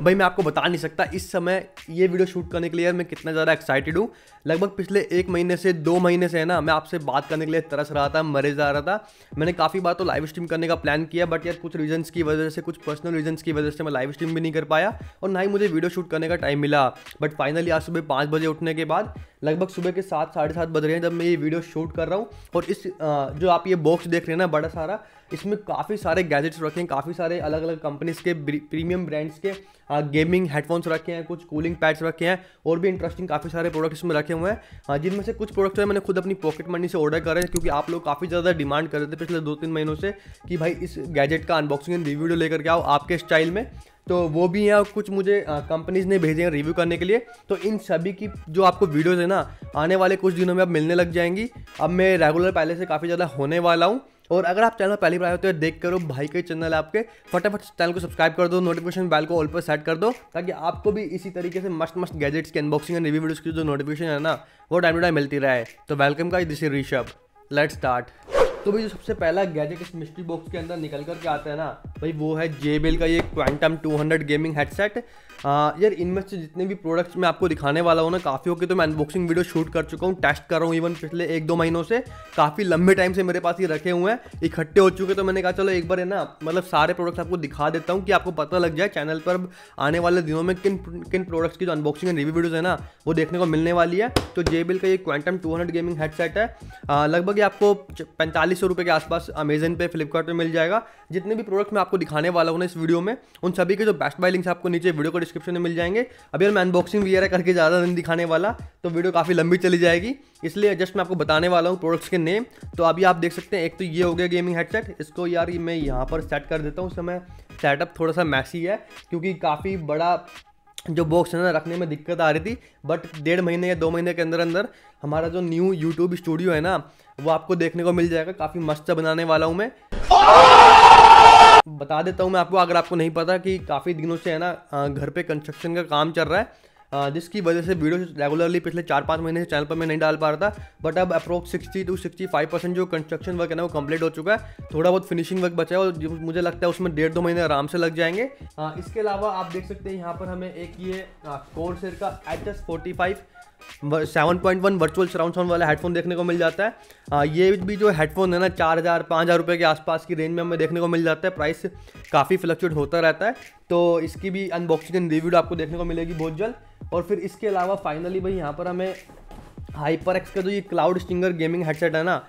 भाई, मैं आपको बता नहीं सकता इस समय ये वीडियो शूट करने के लिए मैं कितना ज़्यादा एक्साइटेड हूँ। लगभग पिछले एक महीने से दो महीने से है ना, मैं आपसे बात करने के लिए तरस रहा था, मरे जा रहा था। मैंने काफ़ी बार तो लाइव स्ट्रीम करने का प्लान किया बट यार कुछ रीजन्स की वजह से, कुछ पर्सनल रीजन्स की वजह से मैं लाइव स्ट्रीम भी नहीं कर पाया और ना ही मुझे वीडियो शूट करने का टाइम मिला। बट फाइनली आज सुबह पाँच बजे उठने के बाद लगभग सुबह के सात, साढ़े सात बज रहे हैं जब मैं ये वीडियो शूट कर रहा हूँ। और इस जो आप ये बॉक्स देख रहे हैं ना, बड़ा सारा इसमें काफ़ी सारे गैजेट्स रखे हैं, काफ़ी सारे अलग अलग कंपनीज़ के प्रीमियम ब्रांड्स के गेमिंग हेडफोन्स रखे हैं, कुछ कूलिंग पैड्स रखे हैं, और भी इंटरेस्टिंग काफ़ी सारे प्रोडक्ट्स इसमें रखे हुए हैं। जिनमें से कुछ प्रोडक्ट्स मैंने खुद अपनी पॉकेट मनी से ऑर्डर करे क्योंकि आप लोग काफ़ी ज़्यादा डिमांड कर रहे थे पिछले दो तीन महीनों से कि भाई इस गैजेट का अनबॉक्सिंग एंड रिव्यू लेकर के आओ आपके स्टाइल में। तो वो भी हैं, कुछ मुझे कंपनीज़ ने भेजे हैं रिव्यू करने के लिए। तो इन सभी की जो आपको वीडियोज़ है ना, आने वाले कुछ दिनों में अब मिलने लग जाएँगी। अब मैं रेगुलर पहले से काफ़ी ज़्यादा होने वाला हूँ। और अगर आप चैनल पहली बार आए हो तो देख करो भाई के चैनल आपके। फटाफट चैनल को सब्सक्राइब कर दो नोटिफिकेशन बैल को ऑल पर सेट कर दो, ताकि आपको भी इसी तरीके से मस्त मस्त गैजेट्स की अनबॉक्सिंग एंड रिव्यू वीडियोस की जो नोटिफिकेशन है ना, वो टाइम टू टाइम मिलती रहे। तो वेलकम का दिस ऋषभ लेट स्टार्ट तो भाई जो सबसे पहला गैजेट इस मिस्ट्री बॉक्स के अंदर निकल कर के आता है ना, भाई वो है जेबेल का ये क्वांटम 200 गेमिंग हेडसेट यार इनमें से जितने भी प्रोडक्ट्स मैं आपको दिखाने वाला हूँ ना, काफ़ी होकर तो मैं अनबॉक्सिंग वीडियो शूट कर चुका हूँ टेस्ट कर रहा हूँ इवन पिछले एक दो महीनों से। काफ़ी लंबे टाइम से मेरे पास ये रखे हुए हैं। इकट्ठे हो चुके तो मैंने कहा, चलो एक बार है ना मतलब सारे प्रोडक्ट्स आपको दिखा देता हूँ कि आपको पता लग जाए चैनल पर आने वाले दिनों में किन किन प्रोडक्ट्स की जो अनबॉक्सिंग एंड रिव्यू वीडियोज़ है ना, वो देखने को मिलने वाली है। तो जेबिल का ये क्वांटम टू गेमिंग हेडसेट है। लगभग ये आपको पैंतालीस सौ के आसपास अमेजन पे फ्लिपकार्ट पे मिल जाएगा। जितने भी प्रोडक्ट मैं आपको दिखाने वाला हूँ इस वीडियो में, उन सभी के जो बेस्ट बाय लिंक्स आपको नीचे वीडियो को डिस्क्रिप्शन में मिल जाएँगे। अभी मैं अनबॉक्सिंग वगैरह करके ज़्यादा दिन दिखाने वाला तो वीडियो काफ़ी लंबी चली जाएगी। इसलिए जस्ट मैं आपको बताने वाला हूँ प्रोडक्ट्स के नेम तो अभी आप देख सकते हैं, एक तो ये हो गया गेमिंग हेडसेट इसको यार मैं यहाँ पर सेट कर देता हूँ। उस समय सेटअप थोड़ा सा मैसी है, क्योंकि काफ़ी बड़ा जो बॉक्स है ना, रखने में दिक्कत आ रही थी बट डेढ़ महीने या दो महीने के अंदर अंदर हमारा जो न्यू यूट्यूब स्टूडियो है ना, वो आपको देखने को मिल जाएगा। काफ़ी मस्त बनाने वाला हूँ मैं। बता देता हूँ मैं आपको, अगर आपको नहीं पता कि काफ़ी दिनों से है ना घर पे कंस्ट्रक्शन का काम चल रहा है जिसकी वजह से वीडियो रेगुलरली पिछले चार पाँच महीने से चैनल पर मैं नहीं डाल पा रहा था बट अब approx sixty two sixty five percent जो कंस्ट्रक्शन वर्क है ना, वो कंप्लीट हो चुका है। थोड़ा बहुत फिनिशिंग वर्क बचा है और मुझे लगता है उसमें डेढ़ दो महीने आराम से लग जाएँगे। इसके अलावा आप देख सकते हैं, यहाँ पर हमें एक ये कोर्सेर का H S forty five seven point one virtual surround sound वाला हेडफोन देखने को मिल जाता है। आ, ये भी जो हेडफोन है ना चार हज़ार पाँच हज़ार रुपये के आसपास की रेंज में हमें देखने को मिल जाता है। प्राइस काफ़ी फ्लक्चुएट होता रहता है। तो इसकी भी अनबॉक्सिंग एंड रिव्यू आपको देखने को मिलेगी बहुत जल्द। और फिर इसके अलावा फाइनली भाई यहाँ पर हमें हाइपर एक्स का जो ये क्लाउड स्टिंगर गेमिंग हेडसेट है ना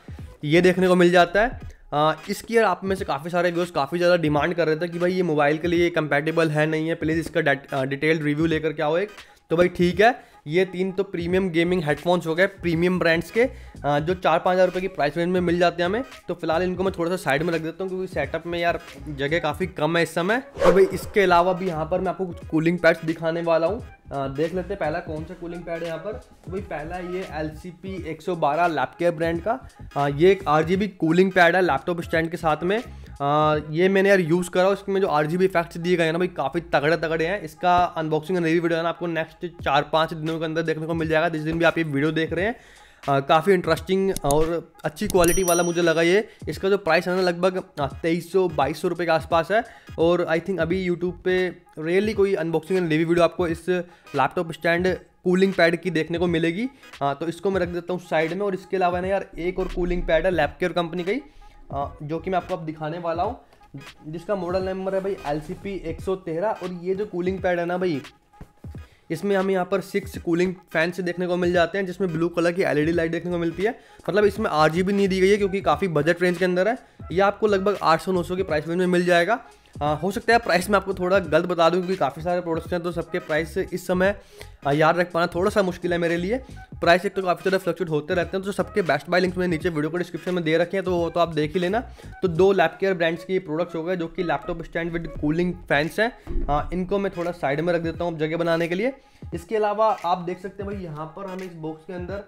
ये देखने को मिल जाता है। आ, इसकी यार आप में से काफ़ी सारे व्यूज़ काफ़ी ज़्यादा डिमांड कर रहे थे कि भाई ये मोबाइल के लिए कंपेटेबल है नहीं है। प्लीज़ इसका डिटेल्ड रिव्यू लेकर के आओ एक। तो भाई ठीक है ये तीन तो प्रीमियम गेमिंग हेडफोन्स हो गए प्रीमियम ब्रांड्स के जो चार पाँच हज़ार रुपये की प्राइस रेंज में मिल जाते हैं हमें। तो फ़िलहाल इनको मैं थोड़ा सा साइड में रख देता हूँ, क्योंकि सेटअप में यार जगह काफ़ी कम है इस समय। तो भाई, इसके अलावा भी यहाँ पर मैं आपको कुछ कूलिंग पैड्स दिखाने वाला हूँ। देख लेते हैं पहला कौन सा कूलिंग पैड है यहाँ पर। तो भाई, पहला ये एल सी पी एक सौ बारह लैपकेयर ब्रांड का। ये एक R G B cooling pad है लैपटॉप स्टैंड के साथ में। ये मैंने यार यूज़ करा उसमें जो आर जी बी इफेक्ट्स दिए गए हैं ना भाई, काफ़ी तगड़े तगड़े हैं। इसका अनबॉक्सिंग रिव्यू वीडियो है ना आपको नेक्स्ट चार पाँच दिनों के अंदर देखने को मिल जाएगा। जिस दिन भी आप ये वीडियो देख रहे हैं काफ़ी इंटरेस्टिंग और अच्छी क्वालिटी वाला मुझे लगा ये। इसका जो प्राइस है ना लगभग तेईस सौ बाईस सौ रुपये के आसपास है। और आई थिंक अभी यूट्यूब पे रियली कोई अनबॉक्सिंग एंड रिव्यू वीडियो आपको इस लैपटॉप स्टैंड कूलिंग पैड की देखने को मिलेगी। हाँ तो इसको मैं रख देता हूँ साइड में और इसके अलावा ना यार एक और कूलिंग पैड है लैपकेयर कंपनी का ही। जो कि मैं आपको अब दिखाने वाला हूँ, जिसका मॉडल नंबर है भाई एल सी पी एक सौ तेरह और ये जो कूलिंग पैड है ना भाई, इसमें हमें यहाँ पर सिक्स कूलिंग फैंस देखने को मिल जाते हैं, जिसमें ब्लू कलर की एलईडी लाइट देखने को मिलती है। मतलब इसमें आर जी भी नहीं दी गई है, क्योंकि काफ़ी बजट रेंज के अंदर है। ये आपको लगभग आठ सौ, नौ सौ के प्राइस रेंज में मिल जाएगा। आ, हो सकता है प्राइस में आपको थोड़ा गलत बता दूँ क्योंकि काफ़ी सारे प्रोडक्ट्स हैं तो सबके प्राइस इस समय याद रख पाना थोड़ा सा मुश्किल है मेरे लिए। प्राइस एक तो काफ़ी ज़्यादा फ्लक्चुएट होते रहते हैं तो सबके बेस्ट बाय लिंक्स मैंने नीचे वीडियो को डिस्क्रिप्शन में दे रखे हैं तो वो तो आप देख ही लेना। तो दो लैप केयर ब्रांड्स की प्रोडक्ट्स हो गए जो कि laptop stand with cooling fans हैं। इनको मैं थोड़ा साइड में रख देता हूँ जगह बनाने के लिए। इसके अलावा आप देख सकते हैं भाई यहाँ पर हमें इस बॉक्स के अंदर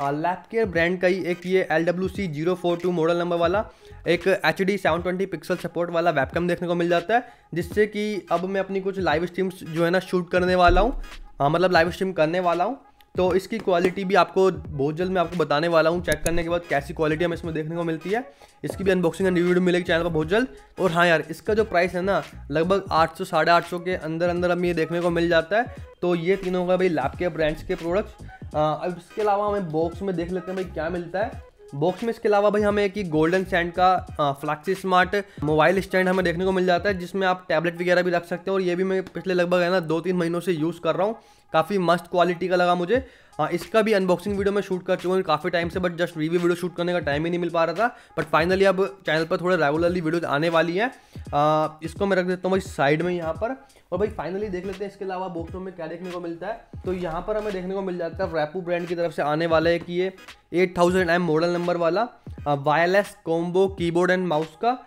लैप केयर ब्रांड का ही एक ये L W C zero four two model number वाला, एक H D seven twenty pixel support वाला वेबकम देखने को मिल जाता है, जिससे कि अब मैं अपनी कुछ लाइव स्ट्रीम्स जो है ना शूट करने वाला हूँ। हाँ मतलब लाइव स्ट्रीम करने वाला हूँ। तो इसकी क्वालिटी भी आपको बहुत जल्द मैं आपको बताने वाला हूँ। चेक करने के बाद कैसी क्वालिटी हमें इसमें देखने को मिलती है। इसकी भी अनबॉक्सिंग एंड वीडियो मिलेगी चैनल पर बहुत जल्द। और हाँ यार, इसका जो प्राइस है ना, लगभग आठ सौ, साढ़े आठ सौ के अंदर अंदर हमें ये देखने को मिल जाता है। तो ये तीनों का भाई लैब के ब्रांड्स के प्रोडक्ट्स अब इसके अलावा हमें बॉक्स में देख लेते हैं भाई क्या मिलता है। बॉक्स में इसके अलावा भाई हमें एक गोल्डन स्टैंड का फ्लैक्सी स्मार्ट मोबाइल स्टैंड हमें देखने को मिल जाता है, जिसमें आप टैबलेट वगैरह भी रख सकते हैं। और ये भी मैं पिछले लगभग है ना, दो तीन महीनों से यूज़ कर रहा हूँ। काफ़ी मस्त क्वालिटी का लगा मुझे। हाँ इसका भी अनबॉक्सिंग वीडियो मैं शूट कर चुका हूँ काफ़ी टाइम से but just review video shoot करने का टाइम ही नहीं मिल पा रहा था। बट फाइनली अब चैनल पर थोड़े रेगुलरली वीडियो आने वाली है। आ, इसको मैं रख देता हूँ भाई साइड में यहाँ पर। और भाई फाइनली देख लेते हैं इसके अलावा बॉक्सों में क्या देखने को मिलता है। तो यहाँ पर हमें देखने को मिल जाता है रैपू ब्रांड की तरफ़ से आने वाला है कि ये eight thousand M model number वाला wireless combo keyboard and mouse का।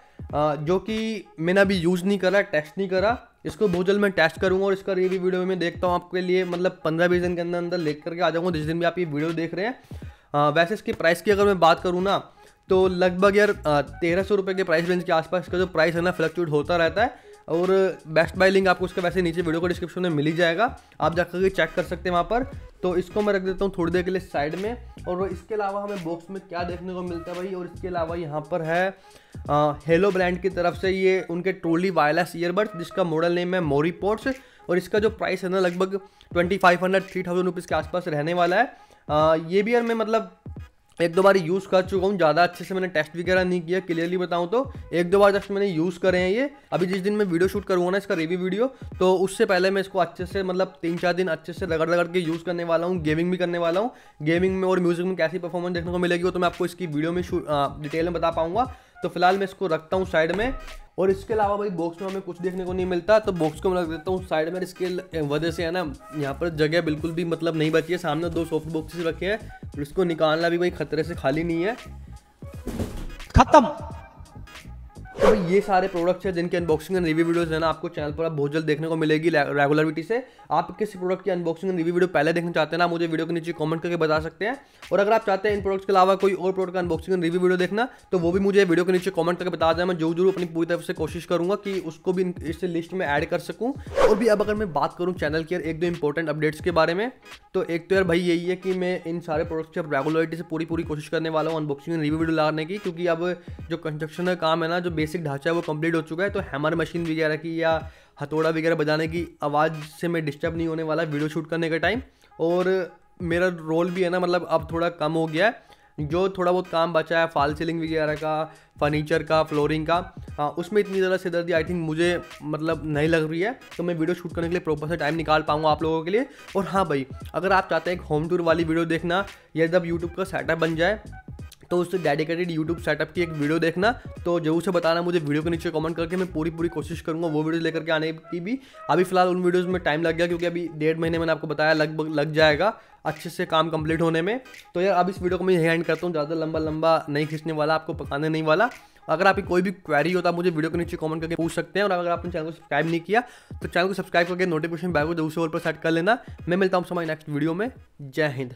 जो कि मैंने अभी यूज़ नहीं करा टेस्ट नहीं करा। इसको बहुत जल्द मैं टेस्ट करूँगा और इसका रिव्यू वीडियो में देखता हूँ आपके लिए मतलब पंद्रह बीस दिन के अंदर अंदर लेकर करके आ जाऊँगा, जिस दिन भी आप ये वीडियो देख रहे हैं। वैसे इसकी प्राइस की अगर मैं बात करूँ ना तो लगभग यार तेरह सौ रुपये के प्राइस रेंज के आसपास का जो प्राइस है ना फ्लक्चुएट होता रहता है। और बेस्ट बाय लिंक आपको उसका वैसे नीचे वीडियो को डिस्क्रिप्शन में मिल ही जाएगा। आप जाकर के चेक कर सकते हैं वहाँ पर। तो इसको मैं रख देता हूँ थोड़ी देर के लिए साइड में। और इसके अलावा हमें बॉक्स में क्या देखने को मिलता है भाई? और इसके अलावा यहाँ पर है आ, हेलो ब्रांड की तरफ़ से ये उनके ट्रोली वायरलेस ईयरबड्स जिसका मॉडल नेम है मोरी पोर्ट्स और इसका जो प्राइस है ना लगभग twenty five hundred three thousand rupees के आसपास रहने वाला है। आ, ये भी यार मैं मतलब एक दो बार यूज़ कर चुका हूँ, ज़्यादा अच्छे से मैंने टेस्ट वगैरह नहीं किया क्लियरली बताऊँ तो। एक दो बार जस्ट मैंने यूज़ करे हैं ये। अभी जिस दिन मैं वीडियो शूट करूँगा ना इसका रिव्यू वीडियो तो उससे पहले मैं इसको अच्छे से मतलब तीन चार दिन अच्छे से रगड़ रगड़ के यूज़ करने वाला हूँ गेमिंग भी करने वाला हूँ। गेमिंग में और म्यूज़िक में कैसी परफॉर्मेंस देखने को मिलेगी वो तो मैं आपको इसकी वीडियो में डिटेल में बता पाऊँगा। तो फ़िलहाल मैं इसको रखता हूँ साइड में। और इसके अलावा भाई बॉक्स में हमें कुछ देखने को नहीं मिलता तो बॉक्स को मैं रख देता हूँ। साइड में इसके वजह से है ना, यहाँ पर जगह बिल्कुल भी मतलब नहीं बची है। सामने दो सॉफ्ट बॉक्सेस रखे हैं और इसको निकालना भी भाई खतरे से खाली नहीं है। खत्म। तो भाई, ये सारे प्रोडक्ट्स हैं जिनके अनबॉक्सिंग एंड रिव्यू वीडियोस है ना आपको चैनल पर आप बहुत जल्द देखने को मिलेगी रेगुलरिटी से। आप किसी प्रोडक्ट की अनबॉक्सिंग एंड रिव्यू वीडियो पहले देखना चाहते हैं ना मुझे वीडियो के नीचे कमेंट करके बता सकते हैं। और अगर आप चाहते हैं इन प्रोडक्ट्स के अलावा कोई और प्रोडक्ट का अनबॉक्सिंग एंड रिव्यू वीडियो देखना तो वो भी मुझे वीडियो के नीचे कमेंट करके बता दें मैं जो ज़रूर अपनी पूरी तरफ़ से कोशिश करूँगा कि उसको भी इस लिस्ट में ऐड कर सकूँ। और भी अब अगर मैं बात करूँ चैनल की एक दो इंपॉर्टेंट अपडेट्स के बारे में तो एक तो यार भाई यही है कि मैं इन सारे प्रोडक्ट्स की रेगुलरिटी से पूरी पूरी कोशिश करने वाला हूँ अनबॉक्सिंग एंड रिव्यू वीडियो लाने की, क्योंकि अब जो कंस्ट्रक्शन का काम है ना, जो बेसिक ढांचा है वो कंप्लीट हो चुका है तो हैमर मशीन वगैरह की या हथौड़ा वगैरह बजाने की आवाज़ से मैं डिस्टर्ब नहीं होने वाला वीडियो शूट करने का टाइम और मेरा रोल भी है ना मतलब अब थोड़ा कम हो गया है जो थोड़ा बहुत काम बचा है फॉल सीलिंग वगैरह का फर्नीचर का फ्लोरिंग का आ, उसमें इतनी ज़्यादा सिदर्दी आई थिंक मुझे मतलब नहीं लग रही है तो मैं वीडियो शूट करने के लिए प्रॉपर से टाइम निकाल पाऊँगा आप लोगों के लिए। और हाँ भाई अगर आप चाहते हैं एक होम टूर वाली वीडियो देखना या जब यूट्यूब का सेटअप बन जाए तो उससे डेडिकेटेड यूट्यूब सेटअप की एक वीडियो देखना। तो ज़रूर से बताना मुझे वीडियो के नीचे कमेंट करके, मैं पूरी पूरी कोशिश करूँगा वो वीडियो लेकर के आने की भी। अभी फ़िलहाल उन वीडियोज़ में टाइम लग गया, क्योंकि अभी डेढ़ महीने मैंने आपको बताया, लगभग लग जाएगा अच्छे से काम कंप्लीट होने में। तो यार, अब इस वीडियो को मैं यही एंड करता हूँ, ज़्यादा लंबा लंबा नहीं खींचने वाला, आपको पकाने नहीं वाला। अगर आपकी कोई भी क्वेरी होता है मुझे वीडियो के नीचे कमेंट करके पूछ सकते हैं, और अगर आपने चैनल को सब्सक्राइब नहीं किया तो चैनल को सब्सक्राइब करके नोटिफिकेशन बैग को दूसरे ओर पर सेट कर लेना। मैं मिलता हूँ समय नेक्स्ट वीडियो में। जय हिंद।